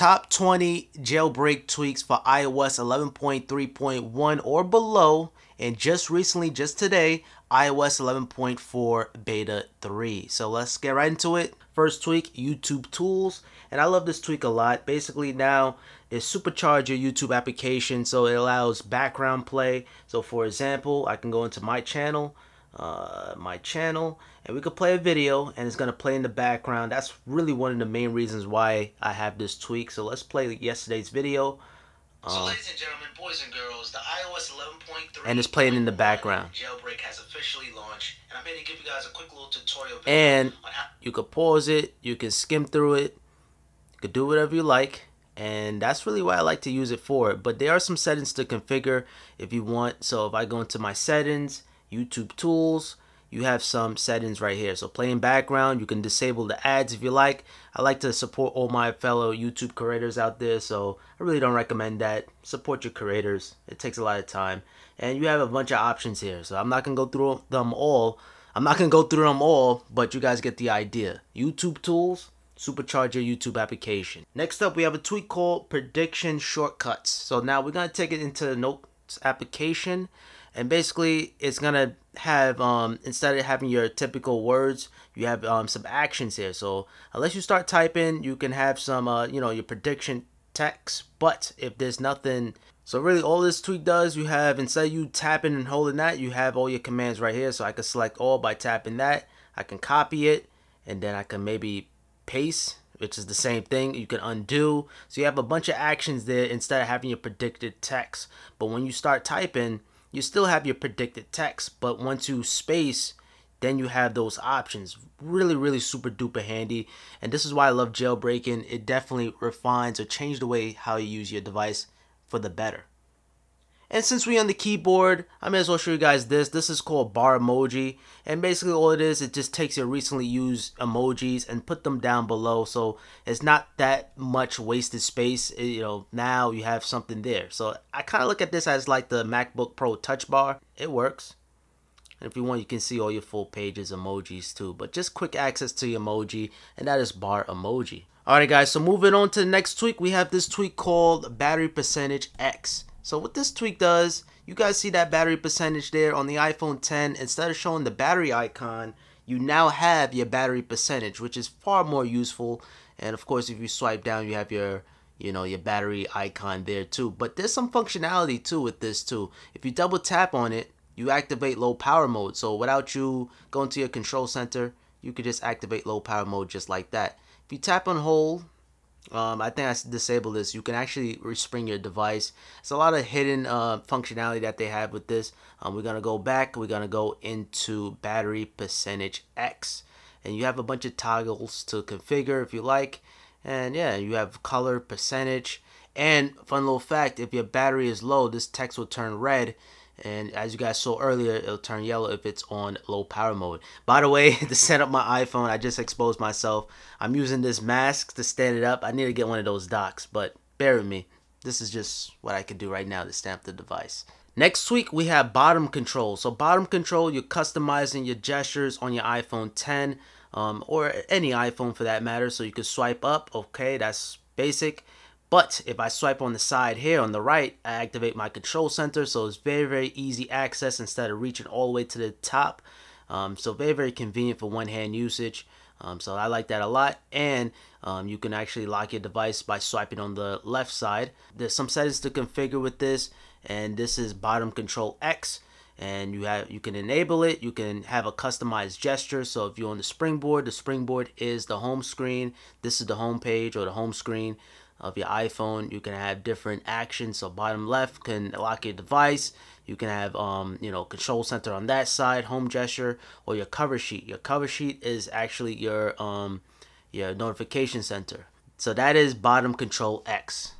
top 20 jailbreak tweaks for iOS 11.3.1 or below. And just recently, just today, iOS 11.4 beta 3. So let's get right into it. First tweak, YouTube tools. And I love this tweak a lot. Basically now it supercharge your YouTube application so it allows background play. So for example, I can go into my channel, uh, my channel, and we could play a video and it's gonna play in the background. That's really one of the main reasons why I have this tweak. So let's play yesterday's video. So, uh, ladies and gentlemen, boys and girls, the iOS 11.3 and it's playing in the background. Jailbreak has officially launched, and I'm here to give you guys a quick little tutorial. And you could pause it, you can skim through it, you could do whatever you like, and that's really why I like to use it for. It. But there are some settings to configure if you want. So if I go into my settings, YouTube tools, you have some settings right here. So playing background, you can disable the ads if you like. I like to support all my fellow YouTube creators out there, so I really don't recommend that. Support your creators. It takes a lot of time. And you have a bunch of options here, so I'm not going to go through them all. I'm not going to go through them all, but you guys get the idea. YouTube tools, supercharge your YouTube application. Next up, we have a tweak called Prediction Shortcuts. So now we're going to take it into the Notes application and basically it's gonna have um, instead of having your typical words you have um, some actions here so unless you start typing you can have some uh, you know your prediction text but if there's nothing so really all this tweak does you have instead of you tapping and holding that you have all your commands right here so I can select all by tapping that I can copy it and then I can maybe paste which is the same thing. You can undo. So you have a bunch of actions there instead of having your predicted text. But when you start typing, you still have your predicted text, but once you space, then you have those options. Really, really super duper handy. And this is why I love jailbreaking. It definitely refines or changes the way how you use your device for the better. And since we on the keyboard, I may as well show you guys this. This is called Barmoji. And basically all it is, it just takes your recently used emojis and put them down below. So it's not that much wasted space. It, you know, now you have something there. So I kind of look at this as like the MacBook Pro touch bar. It works. And if you want, you can see all your full pages emojis too. But just quick access to your emoji. And that is Barmoji. Alright guys, so moving on to the next tweak. We have this tweak called battery percentage X. So what this tweak does, you guys see that battery percentage there on the iPhone 10. Instead of showing the battery icon, you now have your battery percentage, which is far more useful. And of course, if you swipe down, you have your you know your battery icon there too but there's some functionality too with this too if you double tap on it you activate low power mode so without you going to your control center you could just activate low power mode just like that if you tap on hold um, I think I disabled this. You can actually respring your device. It's a lot of hidden uh, functionality that they have with this. Um, we're gonna go back. We're gonna go into battery percentage X, and you have a bunch of toggles to configure if you like. And yeah, you have color percentage. And fun little fact: if your battery is low, this text will turn red and as you guys saw earlier it'll turn yellow if it's on low power mode. By the way to set up my iphone i just exposed myself. I'm using this mask to stand it up. I need to get one of those docks but bear with me. This is just what i can do right now to stamp the device. Next week we have bottom control. So bottom control you're customizing your gestures on your iphone 10 um, or any iphone for that matter. So you can swipe up okay that's basic but if I swipe on the side here on the right, I activate my control center. So it's very, very easy access instead of reaching all the way to the top. Um, so very, very convenient for one hand usage. Um, so I like that a lot. And um, you can actually lock your device by swiping on the left side. There's some settings to configure with this. And this is bottom control X and you have you can enable it you can have a customized gesture so if you're on the springboard the springboard is the home screen this is the home page or the home screen of your iPhone. You can have different actions. So bottom left can lock your device. You can have um, you know control center on that side, home gesture, or your cover sheet. Your cover sheet is actually your um, your notification center. So that is bottom control X.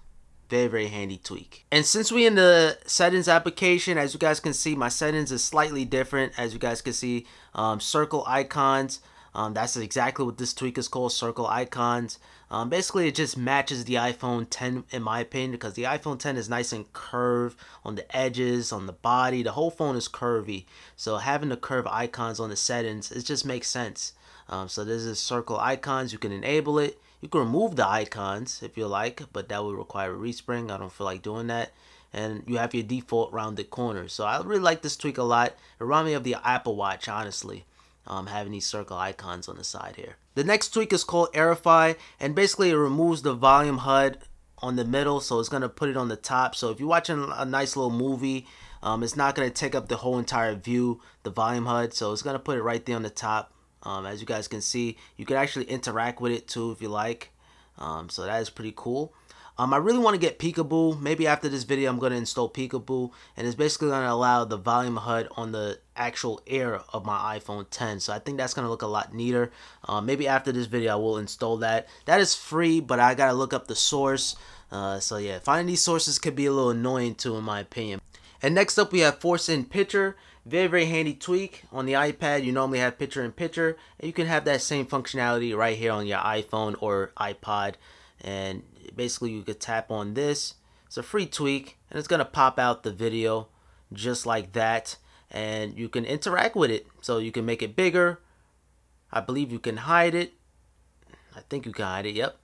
Very, very handy tweak. And since we in the settings application, as you guys can see, my settings is slightly different. As you guys can see, um, circle icons. Um, that's exactly what this tweak is called, circle icons. Um, basically, it just matches the iPhone 10 in my opinion because the iPhone 10 is nice and curved on the edges, on the body. The whole phone is curvy. So having the curve icons on the settings, it just makes sense. Um, so this is circle icons. You can enable it. You can remove the icons if you like, but that would require a respring. I don't feel like doing that. And you have your default rounded corners. So I really like this tweak a lot. It reminds me of the Apple Watch, honestly, um, having these circle icons on the side here. The next tweak is called Aerify, and basically it removes the volume HUD on the middle, so it's going to put it on the top. So if you're watching a nice little movie, um, it's not going to take up the whole entire view, the volume HUD, so it's going to put it right there on the top. Um, as you guys can see, you can actually interact with it too if you like. Um, so that is pretty cool. Um, I really want to get Peekaboo. Maybe after this video, I'm going to install Peekaboo. And it's basically going to allow the volume HUD on the actual air of my iPhone 10. So I think that's going to look a lot neater. Uh, maybe after this video, I will install that. That is free, but I got to look up the source. Uh, so yeah, finding these sources could be a little annoying too, in my opinion. And next up, we have Force in Picture. Very, very handy tweak. On the iPad, you normally have picture in picture. And you can have that same functionality right here on your iPhone or iPod. And basically, you could tap on this. It's a free tweak. And it's to pop out the video just like that. And you can interact with it. So you can make it bigger. I believe you can hide it. I think you can hide it. Yep.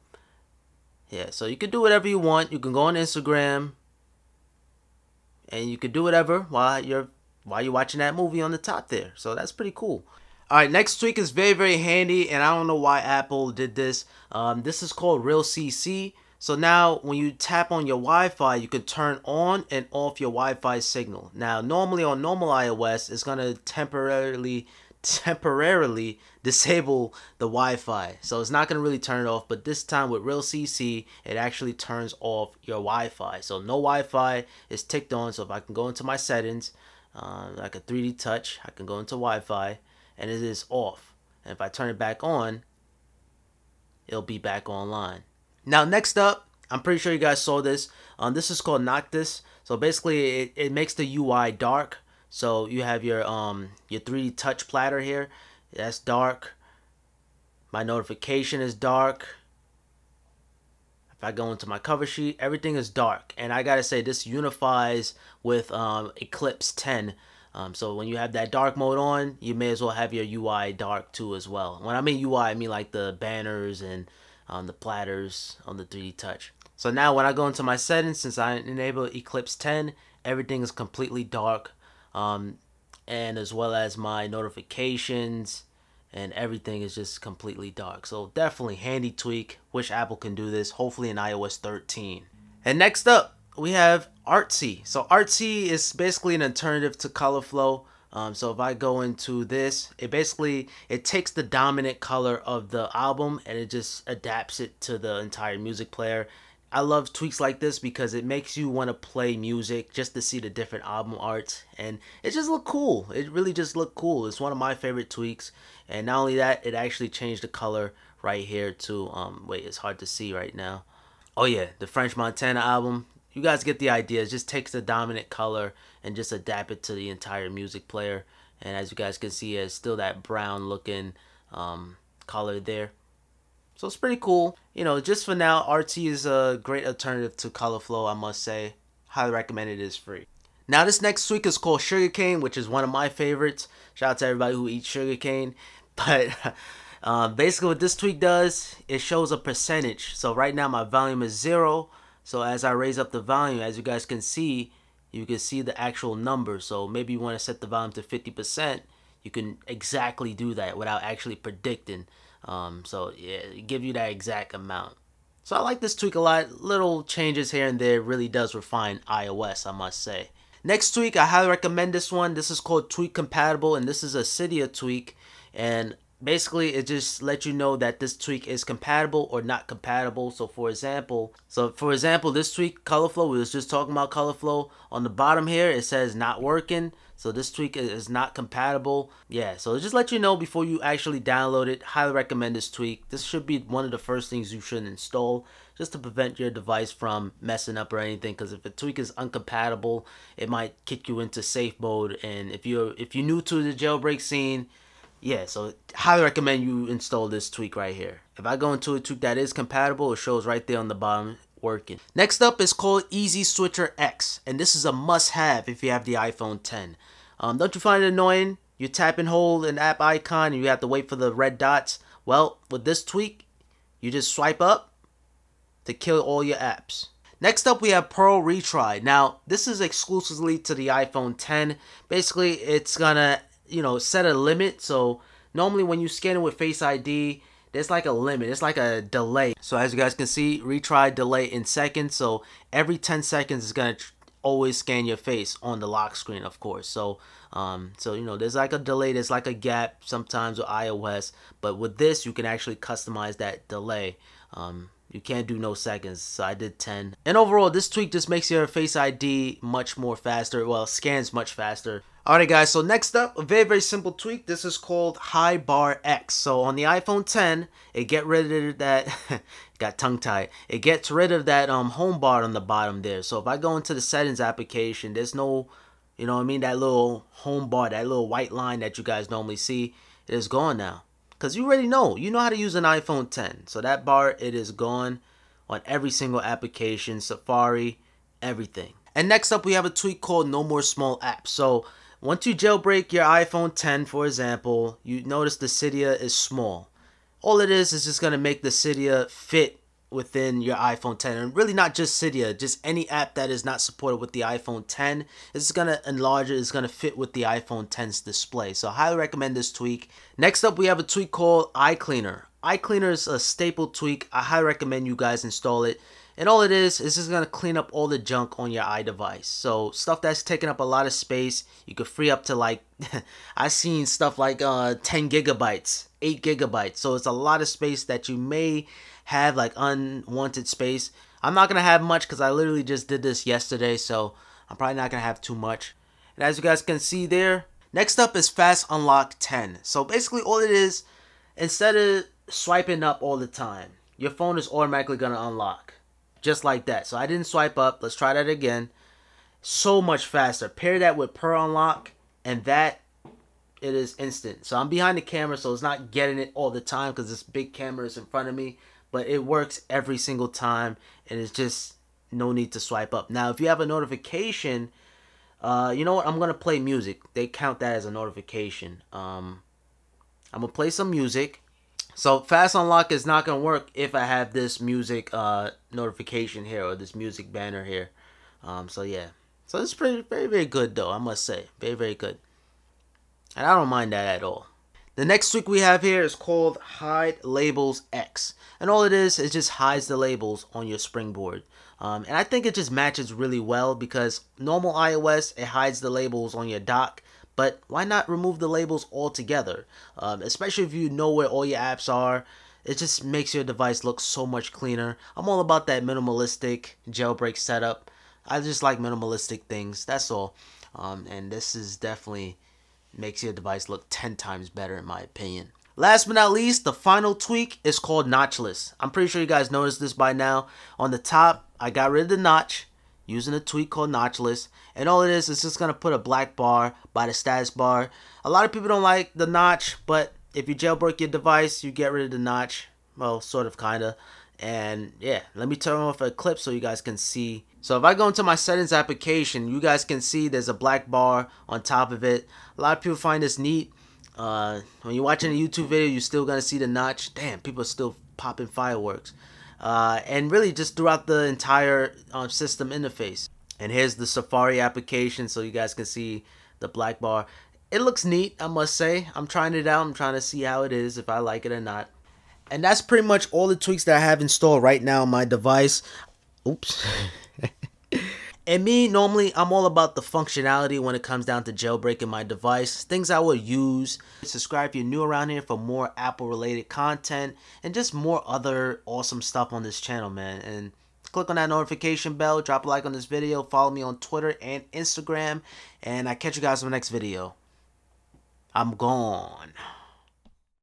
Yeah, so you can do whatever you want. You can go on Instagram and you can do whatever while you're while you're watching that movie on the top there. So that's pretty cool. All right, next tweak is very, very handy, and I don't know why Apple did this. Um, this is called Real CC. So now when you tap on your Wi-Fi, you can turn on and off your Wi-Fi signal. Now, normally on normal iOS, it's going to temporarily temporarily disable the Wi-Fi. So it's not going to really turn it off, but this time with Real CC, it actually turns off your Wi-Fi. So no Wi-Fi is ticked on. So if I can go into my settings, uh, like a 3D touch, I can go into Wi-Fi and it is off. And if I turn it back on, it'll be back online. Now next up, I'm pretty sure you guys saw this. Um, this is called Noctis. So basically, it, it makes the UI dark. So you have your um your 3D touch platter here. That's dark. My notification is dark. If I go into my cover sheet, everything is dark. And I gotta say, this unifies with um, Eclipse 10. Um, so when you have that dark mode on, you may as well have your UI dark too as well. When I mean UI, I mean like the banners and um, the platters on the 3D Touch. So now when I go into my settings, since I enable Eclipse 10, everything is completely dark. Um, and as well as my notifications and everything is just completely dark. So definitely handy tweak. Wish Apple can do this. Hopefully in iOS 13. And next up, we have Artsy. So Artsy is basically an alternative to ColorFlow. Um, so if I go into this, it basically it takes the dominant color of the album and it just adapts it to the entire music player. I love tweaks like this because it makes you want to play music just to see the different album arts and it just look cool. It really just look cool. It's one of my favorite tweaks and not only that, it actually changed the color right here too. Um, wait, it's hard to see right now. Oh yeah, the French Montana album. You guys get the idea. It just takes the dominant color and just adapt it to the entire music player. And as you guys can see, it's still that brown looking um, color there. So it's pretty cool. You know, just for now, Artsy is a great alternative to ColorFlow, I must say. Highly recommend it is free. Now this next tweak is called Sugarcane, which is one of my favorites. Shout out to everybody who eats sugarcane. But uh, basically what this tweak does, it shows a percentage. So right now my volume is zero. So as I raise up the volume, as you guys can see, you can see the actual number. So maybe you want to set the volume to 50%. You can exactly do that without actually predicting. Um, so yeah, give you that exact amount. So I like this tweak a lot. Little changes here and there really does refine iOS, I must say. Next tweak, I highly recommend this one. This is called Tweak Compatible, and this is a Cydia tweak. And basically it just lets you know that this tweak is compatible or not compatible. So for example so for example this tweak colorflow we was just talking about colorflow on the bottom here it says not working. So this tweak is not compatible. Yeah so just let you know before you actually download it. Highly recommend this tweak. This should be one of the first things you should install just to prevent your device from messing up or anything. Because if a tweak is uncompatible it might kick you into safe mode. And if you're if you're new to the jailbreak scene yeah, so highly recommend you install this tweak right here. If I go into a tweak that is compatible, it shows right there on the bottom working. Next up is called Easy Switcher X, and this is a must-have if you have the iPhone 10. Um, don't you find it annoying? You tap and hold an app icon and you have to wait for the red dots. Well, with this tweak, You just swipe up to kill all your apps. Next up, we have Pearl Retry. Now, this is exclusively to the iPhone 10. Basically, it's gonna, you know, set a limit. So normally when you scan it with Face ID, there's like a limit. It's like a delay. So as you guys can see, retry delay in seconds. So every 10 seconds is gonna always scan your face on the lock screen, of course. So, um, so you know, there's like a delay. There's like a gap sometimes with iOS, but with this, you can actually customize that delay. Um, you can't do no seconds, so I did 10. And overall, this tweak just makes your Face ID much more faster. Well, scans much faster. Alright guys, so next up, a very, very simple tweak. This is called Hide Bar X. So on the iPhone 10, it get rid of that, got tongue tied. It gets rid of that um home bar on the bottom there. So if I go into the settings application, there's no, you know what I mean, that little home bar, that little white line that you guys normally see, it is gone now. Because you already know, you know how to use an iPhone 10. So that bar, it is gone on every single application, Safari, everything. And next up, we have a tweak called No More Small Apps. So once you jailbreak your iPhone 10, for example, you notice the Cydia is small. All it is is just going to make the Cydia fit within your iPhone 10 and really not just Cydia just any app that is not supported with the iPhone 10 is going to enlarge it is going to fit with the iPhone 10's display. So I highly recommend this tweak. Next up we have a tweak called iCleaner iCleaner is a staple tweak. I highly recommend you guys install it and all it is is just gonna clean up all the junk on your iDevice. So stuff that's taking up a lot of space, you could free up to like I've seen stuff like uh 10 gigabytes, 8 gigabytes. So it's a lot of space that you may have like unwanted space. I'm not gonna have much because I literally just did this yesterday, so I'm probably not gonna have too much. And as you guys can see there, next up is Fast Unlock 10. So basically all it is, instead of swiping up all the time, your phone is automatically gonna unlock just like that. So I didn't swipe up. Let's try that again. So much faster. Pair that with Pearl Unlock, and that it is instant. So I'm behind the camera, so it's not getting it all the time because this big camera is in front of me. But it works every single time, and it's just no need to swipe up. Now, if you have a notification, uh, you know what? I'm gonna play music. They count that as a notification. Um, I'm gonna play some music. So fast unlock is not gonna work if I have this music uh, notification here or this music banner here. Um, so yeah, so it's pretty very very good though I must say very very good, and I don't mind that at all. The next tweak we have here is called Hide Labels X, and all it is is just hides the labels on your springboard. Um, and I think it just matches really well because normal iOS it hides the labels on your dock, but why not remove the labels altogether? Um, especially if you know where all your apps are. It just makes your device look so much cleaner. I'm all about that minimalistic jailbreak setup. I just like minimalistic things. That's all. Um, and this is definitely makes your device look 10 times better in my opinion. Last but not least, the final tweak is called notchless. I'm pretty sure you guys noticed this by now. On the top, I got rid of the notch using a tweak called Notchless. And all it is is just going to put a black bar by the status bar. A lot of people don't like the notch, but if you jailbreak your device, you get rid of the notch. Well, sort of, kind of. And yeah, let me turn off Eclipse so you guys can see. So if I go into my settings application, you guys can see there's a black bar on top of it. A lot of people find this neat. Uh, when you're watching a YouTube video, you're still going to see the notch. Damn, people are still popping fireworks uh, and really just throughout the entire um, system interface. And here's the Safari application so you guys can see the black bar. It looks neat, I must say. I'm trying it out. I'm trying to see how it is, if I like it or not. And that's pretty much all the tweaks that I have installed right now on my device. Oops. And me, normally, I'm all about the functionality when it comes down to jailbreaking my device. Things I would use. Subscribe if you're new around here for more Apple related content and just more other awesome stuff on this channel, man. And click on that notification bell, drop a like on this video, follow me on Twitter and Instagram, and I catch you guys in the next video. I'm gone.